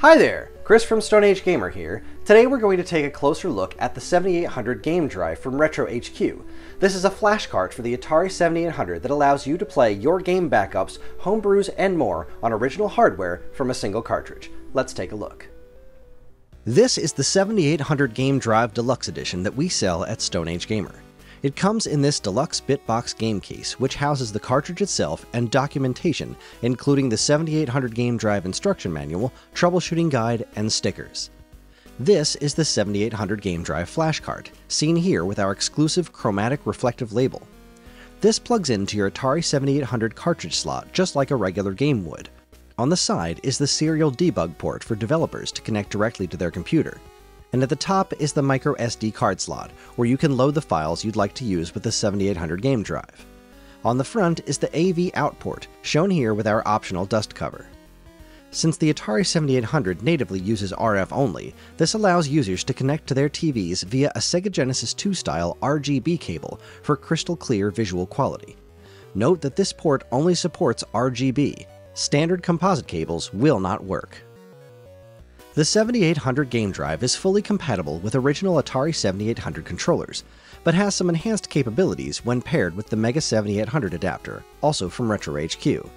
Hi there, Chris from Stone Age Gamer here. Today we're going to take a closer look at the 7800 game drive from Retro HQ. This is a flash cart for the Atari 7800 that allows you to play your game backups, homebrews, and more on original hardware from a single cartridge. Let's take a look. This is the 7800 Game Drive Deluxe Edition that we sell at Stone Age Gamer. It comes in this deluxe Bitbox game case, which houses the cartridge itself and documentation, including the 7800 Game Drive instruction manual, troubleshooting guide, and stickers. This is the 7800 Game Drive flash cart, seen here with our exclusive chromatic reflective label. This plugs into your Atari 7800 cartridge slot just like a regular game would. On the side is the serial debug port for developers to connect directly to their computer and at the top is the micro SD card slot, where you can load the files you'd like to use with the 7800 game drive. On the front is the AV out port, shown here with our optional dust cover. Since the Atari 7800 natively uses RF only, this allows users to connect to their TVs via a Sega Genesis 2 style RGB cable for crystal clear visual quality. Note that this port only supports RGB. Standard composite cables will not work. The 7800 game drive is fully compatible with original Atari 7800 controllers, but has some enhanced capabilities when paired with the Mega 7800 adapter, also from Retro HQ.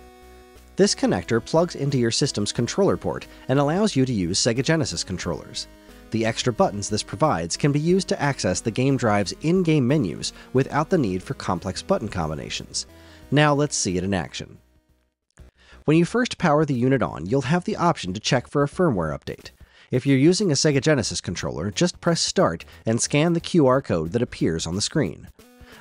This connector plugs into your system's controller port and allows you to use Sega Genesis controllers. The extra buttons this provides can be used to access the game drive's in-game menus without the need for complex button combinations. Now let's see it in action. When you first power the unit on, you'll have the option to check for a firmware update. If you're using a Sega Genesis controller, just press Start and scan the QR code that appears on the screen.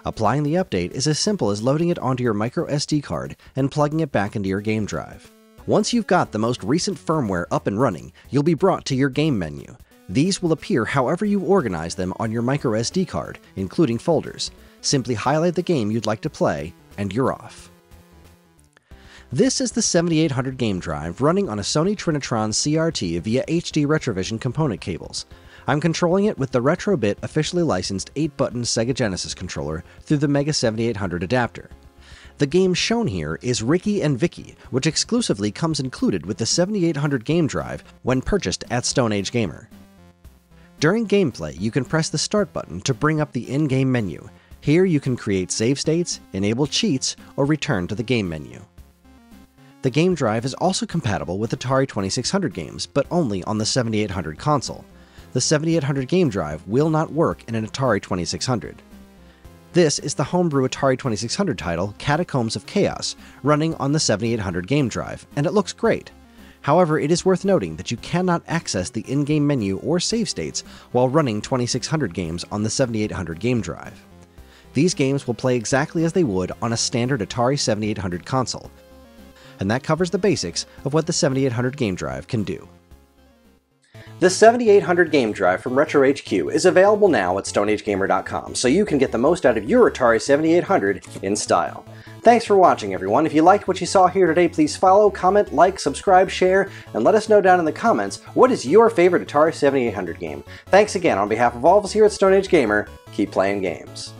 Applying the update is as simple as loading it onto your micro SD card and plugging it back into your game drive. Once you've got the most recent firmware up and running, you'll be brought to your game menu. These will appear however you organize them on your micro SD card, including folders. Simply highlight the game you'd like to play, and you're off. This is the 7800 game drive running on a Sony Trinitron CRT via HD Retrovision component cables. I'm controlling it with the Retrobit officially licensed 8-button Sega Genesis controller through the Mega 7800 adapter. The game shown here is Ricky and Vicky, which exclusively comes included with the 7800 game drive when purchased at Stone Age Gamer. During gameplay, you can press the Start button to bring up the in-game menu. Here you can create save states, enable cheats, or return to the game menu. The game drive is also compatible with Atari 2600 games, but only on the 7800 console. The 7800 game drive will not work in an Atari 2600. This is the homebrew Atari 2600 title, Catacombs of Chaos, running on the 7800 game drive, and it looks great. However, it is worth noting that you cannot access the in-game menu or save states while running 2600 games on the 7800 game drive. These games will play exactly as they would on a standard Atari 7800 console, and that covers the basics of what the 7800 game drive can do. The 7800 game drive from Retro HQ is available now at StoneAgeGamer.com, so you can get the most out of your Atari 7800 in style. Thanks for watching, everyone. If you liked what you saw here today, please follow, comment, like, subscribe, share, and let us know down in the comments what is your favorite Atari 7800 game. Thanks again on behalf of all of us here at Stone Age Gamer. Keep playing games.